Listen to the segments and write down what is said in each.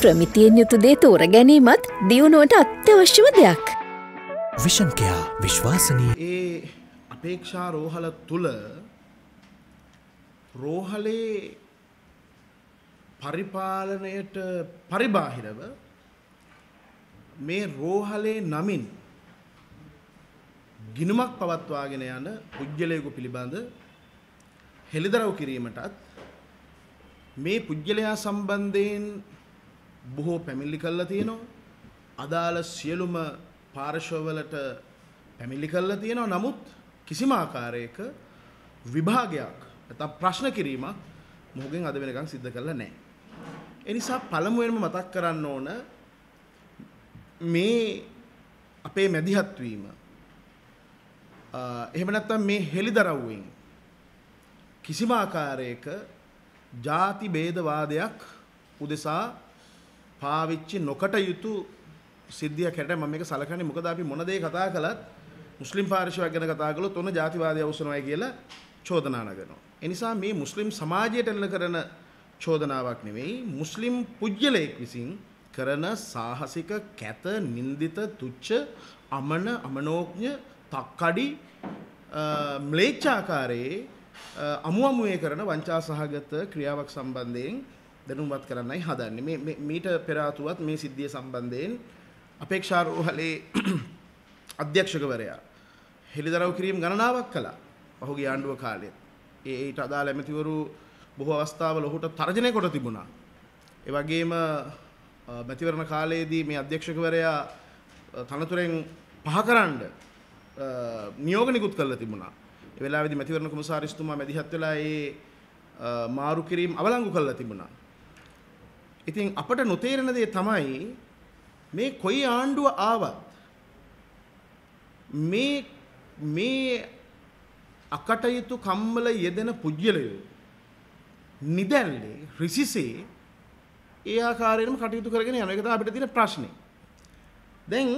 ප්‍රමිතියෙන් යුතු දේ තෝර ගැනීමත් දියුණුවට අත්‍යවශ්‍යම දෙයක්. විෂන්කයා විශ්වාසනී ඒ අපේක්ෂා රෝහල තුළ රෝහලේ පරිපාලනයට පරිබාහිරව මේ රෝහලේ නමින් ගිනුමක් පවත්වාගෙන යන පුද්ගලයෙකු පිළිබඳ හෙළිදරව් කිරීමටත් මේ පුද්ගලයා සම්බන්ධයෙන් බොහෝ පැමිණිලි කළා තියෙනවා. අදාළ සියලුම පාර්ශවවලට පැමිණිලි කළා තියෙනවා. නමුත් කිසිම ආකාරයක විභාගයක් නැත්නම් ප්‍රශ්න කිරීමක් මොහුගෙන් අද වෙනකන් සිද්ධ කරලා නැහැ. ඒ නිසා පළමුවෙන්ම මතක් කරන්න ඕන මේ අපේ මැදිහත් වීම එහෙම නැත්නම් මේ හෙළිදරව්වෙන් කිසිම ආකාරයක ಜಾති ભેදවාදයක් උදෙසා පාවිච්චි නොකට යුතු සිද්ධියක් හැට මම මේක සලකන්නේ මොකද අපි මොන දේ කතා කළත් මුස්ලිම් පාර්ශවයක් ගැන කතා කළොත් ඔන්න ಜಾතිවාදය අවසනවයි කියලා චෝදනා නගනවා. ඒ නිසා මේ මුස්ලිම් සමාජයට එල්ල කරන චෝදනාවක් නෙවෙයි මුස්ලිම් පුජ්‍යලයෙක් විසින් කරන සාහසික කැත නින්දිත තුච්ච අමන අමනෝඥ තක්කඩි ම්ලේච්ඡාකාරයේ අමු අමුවේ කරන වංචා සහගත ක්‍රියාවක් සම්බන්ධයෙන් දැනුම්වත් කරන්නයි හදන්නේ. මේ මීට පෙර ආතුවත් මේ සිද්ධිය සම්බන්ධයෙන් අපේක්ෂා රෝහලේ අධ්‍යක්ෂකවරයා හෙළිදරව් කිරීම ගණනාවක් කළා. පහුගිය ආණ්ඩුව කාලෙත්. ඒ ඊට අදාළ ඇමතිවරු බොහෝ අවස්ථාවල ඔහුට තර්ජනය කොට තිබුණා. ඒ වගේම මැතිවරණ කාලයේදී මේ අධ්‍යක්ෂකවරයා තනතුරෙන් පහකරන්න නියෝග නිකුත් කරලා තිබුණා. ඒ වෙලාවේදී මැතිවරණ කොමසාරිස්තුමා මැදිහත් වෙලා ඒ මාරු කිරීම අවලංගු කරලා තිබුණා. ඉතින් අපට නොතේරෙන දේ තමයි මේ කොයි ආණ්ඩුව ආවත් මේ මේ අකටයුතු කම්මල යෙදෙන පුජ්‍යලයෝ නිදැල්ලේ රිසිසේ ඒ ආකාරයෙන්ම කටයුතු කරගෙන යන එක තමයි අපිට තියෙන ප්‍රශ්නේ. දැන්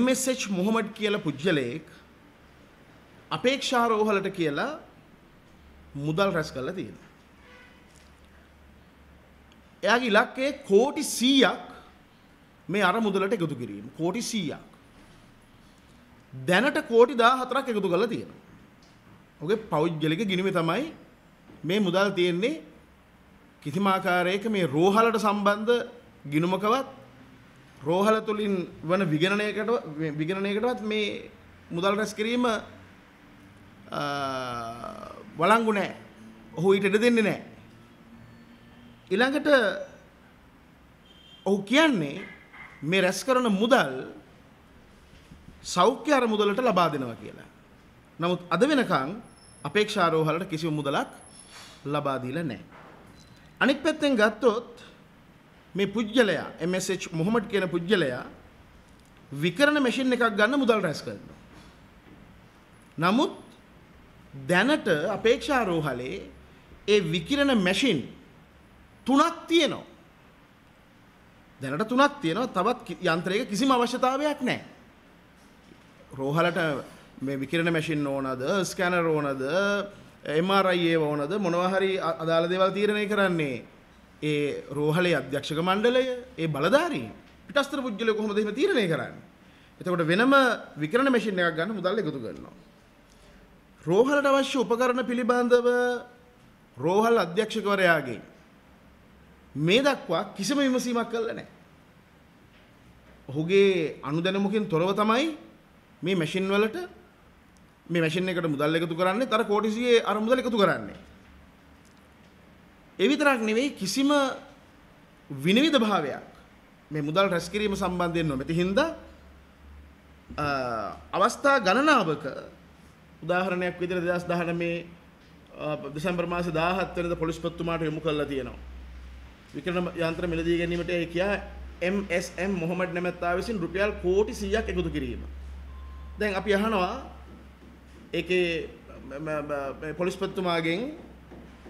MSH මොහමඩ් කියලා පුජ්‍යලයෙක් අපේක්ෂා රෝහලට කියලා මුදල් රැස් කරලා තියෙනවා. එයාගේ ඉලක්කය කෝටි 100ක් මේ අර මුදලට එකතු කිරීම. කෝටි 100ක්. දැනට කෝටි 14ක් එකතු කරලා තියෙනවා. ඔගේ පෞද්ගලික ගිණුමේ තමයි මේ මුදල් තියෙන්නේ කිසිම ආකාරයක මේ රෝහලට සම්බන්ධ ගිණුමකවත් රෝහල තුලින් වන විගණනයකට විගණනයකටවත් මේ මුදල් රැස් කිරීම වළංගු නැහැ. ඔහු ඊට ඉඩ දෙන්නේ නැහැ. ඊළඟට ඔහු කියන්නේ මේ රැස් කරන මුදල් සෞඛ්‍ය අරමුදලට ලබා දෙනවා කියලා. නමුත් අද වෙනකන් අපේක්ෂාරෝහලට කිසිම මුදලක් ලබා දීලා නැහැ. අනිත් පැත්තෙන් ගත්තොත් මේ පුජ්‍යලයා MSH මොහමඩ් කියන පුජ්‍යලයා විකරණ මැෂින් එකක් ගන්න මුදල් රැස් කරනවා. නමුත් දැනට අපේක්ෂා රෝහලේ ඒ විකිරණ මැෂින් තුනක් තියෙනවා. දැනට තුනක් තියෙනවා තවත් යන්ත්‍රයක කිසිම අවශ්‍යතාවයක් නැහැ. රෝහලට මේ විකිරණ මැෂින් ඕනද ස්කැනර් ඕනද MRI ඕනද මොනවා හරි අදාළ දේවල් තීරණය කරන්නේ ඒ රෝහලේ අධ්‍යක්ෂක මණ්ඩලය ඒ බලධාරීන් පිටස්තර පුද්ගලයෝ කොහොමද එහෙම තීරණය කරන්නේ? එතකොට වෙනම විකිරණ මැෂින් එකක් ගන්න මුදල් එකතු කරනවා. රෝහලට අවශ්‍ය උපකරණ පිළිබඳව රෝහල් අධ්‍යක්ෂකවරයාගේ මේ දක්වා කිසිම විමසීමක් කළා නැහැ. ඔහුගේ අනුදැනුමකින් තොරව තමයි මේ මැෂින් වලට මේ මැෂින් එකට මුදල් එකතු කරන්නේ තර කෝටිසියේ අර මුදල් එකතු කරන්නේ. ඒ විතරක් නෙවෙයි කිසිම විනිවිද භාවයක් මේ මුදල් රැස් කිරීම සම්බන්ධයෙන් නොමැති හින්දා අවස්ථා ගණනාවක උදාහරණයක් විදිහට 2019 දෙසැම්බර් මාසේ 17 වෙනිදා පොලිස් පත්තුමාට යොමු කරලා තියෙනවා. විකිරණ යන්ත්‍ර මිලදී ගැනීමට ඒ කියා MSM මොහමඩ් නැමැත්තා විසින් රුපියල් කෝටි 100ක් එකතු කිරීම. දැන් අපි අහනවා ඒකේ පොලිස් පත්තුමාගෙන්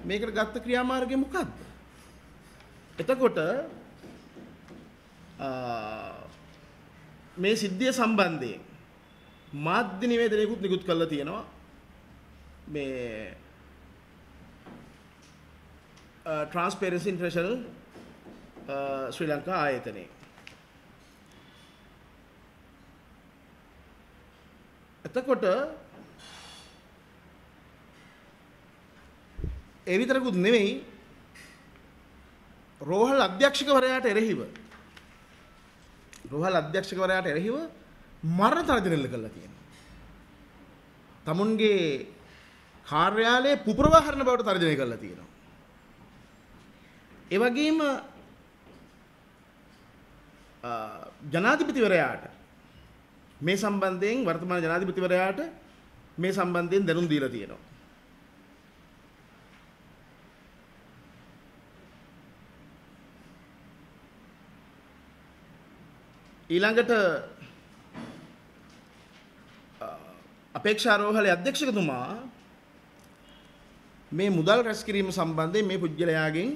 මේකට ගත්ත ක්‍රියාමාර්ගය මොකක්ද? එතකොට මේ සිද්ධිය සම්බන්ධයෙන් මාධ්‍ය නිවේදනයකුත් නිකුත් කරලා තියෙනවා. මේ Uh, transparency International අ, ශ්‍රී ලංකා ආයතනයේ. එතකොට ඒ විතරකුත් නෙමෙයි රෝහල් අධ්‍යක්ෂකවරයාට එරෙහිව රෝහල් අධ්‍යක්ෂකවරයාට එරෙහිව මරණ තර්ජනය කළා තියෙනවා. තමුන්ගේ කාර්යාලයේ පුපුරවාහරණ බවට තර්ජනය කළා තියෙනවා. ඒ වගේම අ, ජනාධිපතිවරයාට මේ සම්බන්ධයෙන් වර්තමාන ජනාධිපතිවරයාට මේ සම්බන්ධයෙන් දැනුම් දීලා තියෙනවා. ඊළඟට අ, අපේක්ෂාරෝහලේ අධ්‍යක්ෂකතුමා මේ මුදල් රැස් කිරීම සම්බන්ධයෙන් මේ පුද්ගලයාගෙන්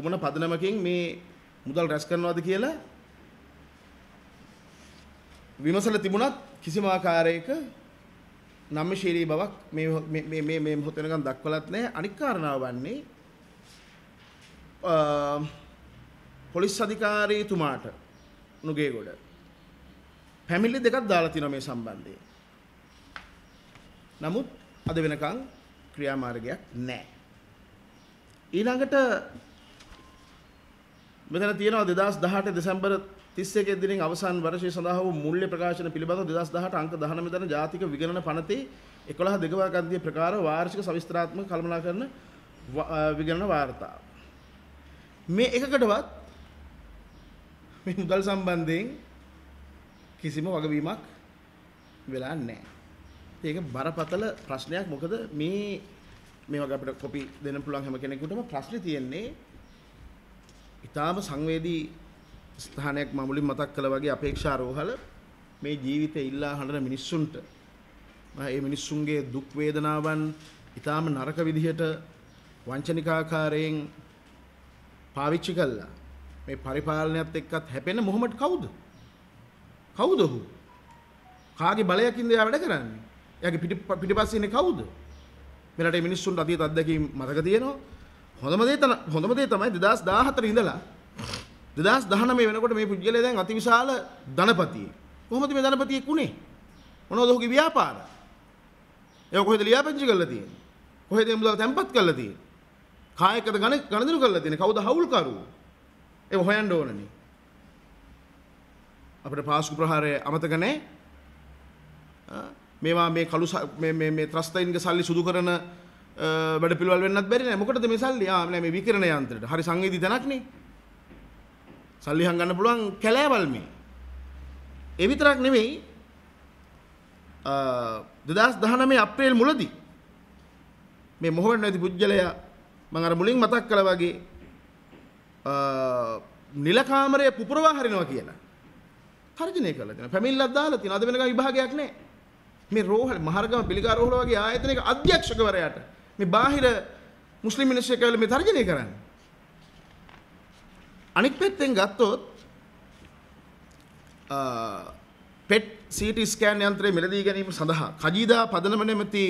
කුමන පදනමකින් මේ මුදල් රැස් කරනවද කියලා විමසල තිබුණත් කිසිම ආකාරයක නම්‍යශීලී බවක් මේ මේ- මේ මේ මේ මොහොත වෙනකන් දක්වලත් නැහැ අනික් කාරණාව වන්නේ අ, පොලිස් අධිකාරීතුමාට නුගේගොඩ පැමිණිලි දෙකක් දාලා තියෙනවා මේ සම්බන්ධයෙන්. නමුත් අද වෙනකන් ක්‍රියාමාර්ගයක් නැහැ. ඊළඟට මෙතන තියෙනවා 2018 දෙසැම්බර් 31 දිනින් අවසන් වර්ෂය සඳහා වූ මූල්‍ය ප්‍රකාශන පිළිබඳව 2018 අංක 19 දන ජාතික විගණන පනතේ 11 දෙකවා ගන්ධිය ප්‍රකාර වාර්ෂික සවිස්තරාත්මක කළමනාකරන ව- අ, විගණන වාර්තා. මේ එකකටවත් මේ මුදල් සම්බන්ධයෙන් කිසිම වගවීමක් වෙලා නැහැ. ඒක බරපතල ප්‍රශ්නයක් මොකද මේ මේ වගේ අපිට කොපි දෙන්න පුළුවන් හැම කෙනෙකුටම ප්‍රශ්නේ තියෙන්නේ ඊටාම සංවේදී ස්ථානයක් මම මුලින් මතක් කළා වගේ අපේක්ෂා රෝහල මේ ජීවිතේ ඉල්ලා හඬන මිනිස්සුන්ට මේ මිනිස්සුන්ගේ දුක් වේදනාවන් ඊටාම නරක විදිහට වංචනිකාකාරයෙන් පාවිච්චි කළා මේ පරිපාලනයත් එක්කත් හැපෙන මොහොමඩ් කවුද? කවුද ඔහු? කාගේ බලයකින්ද එයා වැඩ කරන්නේ? එයාගේ පිටි පිටිපස්සේ ඉන්නේ කවුද? මෙලට මිනිස්සුන්ට අතීත අත්දැකීම් මතක තියෙනවා. හොඳම දේ තමයි හොඳම දේ තමයි 2014 ඉඳලා 2019 වෙනකොට මේ පුද්ගලයා දැන් අතිවිශාල ධනපතියෙක්. කොහොමද මේ ධනපතියෙක් උනේ? මොනවද ඔහුගේ ව්‍යාපාර? ඒක කොහෙද ලියාපදිංචි කරලා තියෙන්නේ? කොහෙද මේ මුදල් තැන්පත් කරලා තියෙන්නේ? කායකද ගණ ගණදිනු කරලා තියෙන්නේ? කවුද හවුල්කරුවෝ? ඒක හොයන්න ඕනනේ. අපිට පාස්කු ප්‍රහාරය අමතක නැහැ. ආ, මේවා මේ කළු ස- මේ මේ මේ ත්‍රස්තයින්ගේ සල්ලි සුදු කරන අ, වැඩ පිළිවෙල වෙන්නත් බැරි නෑ. මොකටද මේ සල්ලි? ආ නෑ මේ විකිරණ යන්ත්‍රයට. හරි සංවේදී තැනක් නේ. සල්ලි හංගන්න පුළුවන් කැලෑවල් මේ. ඒ විතරක් නෙමෙයි අ 2019 අප්‍රේල් මුලදී මේ මොහොමඩ් නැති පුජ්‍යලයා මම අර මුලින් මතක් කළා වගේ අ නිල කාමරය පුපුරවා හරිනවා කියලා. තර්ජනය කළා දෙනවා. පැමිණිල්ලක් දාලා තියෙනවා. අද වෙනකම් විභාගයක් නැහැ. මේ රෝහල මහරගම පිළිකා රෝහල වගේ ආයතනයක අධ්‍යක්ෂකවරයාට මේ බාහිර මුස්ලිම් මිනිස්සු කියලා මේ තර්ජනය කරන්නේ. අනික් පැත්තෙන් ගත්තොත් අ, පෙට් CT ස්කෑන් යන්ත්‍රය මිලදී ගැනීම සඳහා කජීදා පදනම නැමැති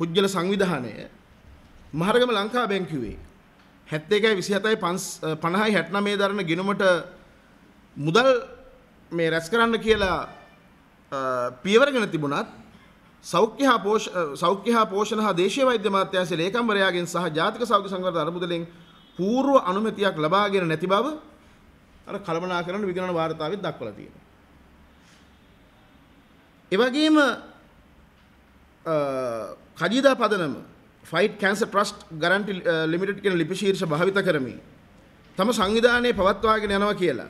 පුද්ගල සංවිධානය මහරගම ලංකා බැංකුවේ 71යි 27යි 50යි 69 දරන ගිණුමට මුදල් මේ රැස් කරන්න කියලා අ, පියවරගෙන තිබුණත් සෞඛ්‍ය හා පෝෂ අ, සෞඛ්‍ය හා පෝෂණ හා දේශීය වෛද්‍ය අමාත්‍යාංශයේ ලේකම්වරයාගෙන් සහ ජාතික සෞඛ්‍ය සංවර්ධන අරමුදලෙන් පූර්ව අනුමැතියක් ලබාගෙන නැති බව අර කළමනාකරන විගණන වාර්තාවෙත් දක්වලා තියෙනවා. ඒ වගේම අ, කජීදා පදනම fight cancer trust guarantee limited කියන ලිපි ශීර්ෂ භාවිත කරමින් තම සංවිධානයේ පවත්වාගෙන යනවා කියලා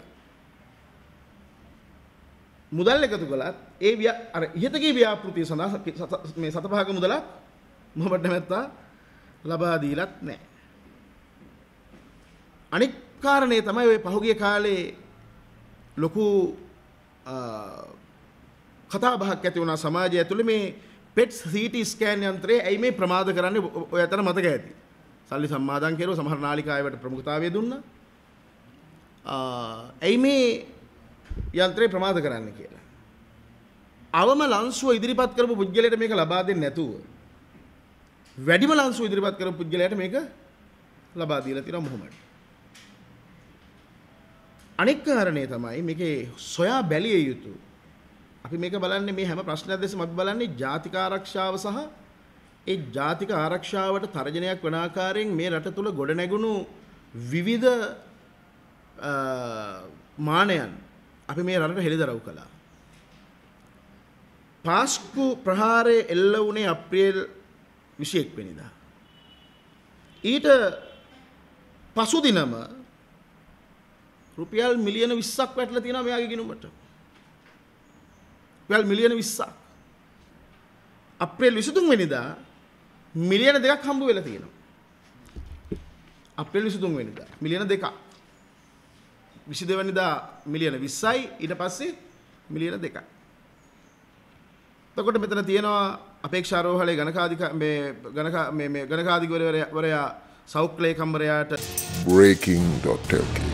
මුදල් එකතු කළත් ඒ ව්‍යා අර ඉහතගේ ව්‍යාපෘතිය සඳහා සති- සත- මේ සතපහක මුදලක් මොහොමඩ් නැමැත්තා ලබා දීලත් නැහැ. අනික් කාරණේ තමයි ওই පහුගිය කාලේ ලොකු අ, කතා බහක් ඇති වුණා සමාජය ඇතුළේ මේ පෙට් CT ස්කෑන් යන්ත්‍රය ඇයි මේ ප්‍රමාද කරන්නේ ඔ- ඔය අතන මතක ඇති. සල්ලි සම්මාදන් කෙරුවා සමහර නාලිකාවට ප්‍රමුඛතාවය දුන්නා. ආ, ඇයි මේ යන්ත්‍රය ප්‍රමාද කරන්න කියලා. අවම ලංසුව ඉදිරිපත් කරපු පුද්ගලයට මේක ලබා දෙන්නේ නැතුව වැඩිම ලංසුව ඉදිරිපත් කරපු පුද්ගලයාට මේක ලබා දීලා තියෙනවා මොහොමඩ්. අනෙක් කාරණය තමයි මේක සොයා බැලිය යුතු. අපි මේක බලන්නේ මේ හැම ප්‍රශ්නයක් දෙසම අපි බලන්නේ ජාතික ආරක්ෂාව සහ ඒ ජාතික ආරක්ෂාවට තර්ජනයක් වන ආකාරයෙන් මේ රට තුළ ගොඩනැගුණු විවිධ අ, මානයන් අපි මේ රටට හෙළිදරව් කළා. පාස්කු ප්‍රහාරය එල්ල වුණේ අප්‍රේල් විසියෙක් වෙනිදා. ඊට පසු දිනම රුපියල් මිලියන විස්සක් වැටල තියෙන මෙයාගේ ගිනුමට. රුපියල් මිලියන විස්සක්. අප්‍රේල් විසිතුන් වෙනිදා මිලියන දෙකක් හම්බ වෙලා තියෙනවා. අප්‍රේල් විසිතුන් වෙනිදා මිලියන දෙකක්. විසි දෙවනිදා මිලියන විස්සයි ඊට පස්සේ මිලියන දෙකයි. තකොට මෙතන තියෙනවා අපේක්ෂාරෝහලේ ගණකාධික මේ ගණකා මේ මේ ගණකාධිකවරයා සෞඛ්‍යලේකම්වරයාට breaking.lk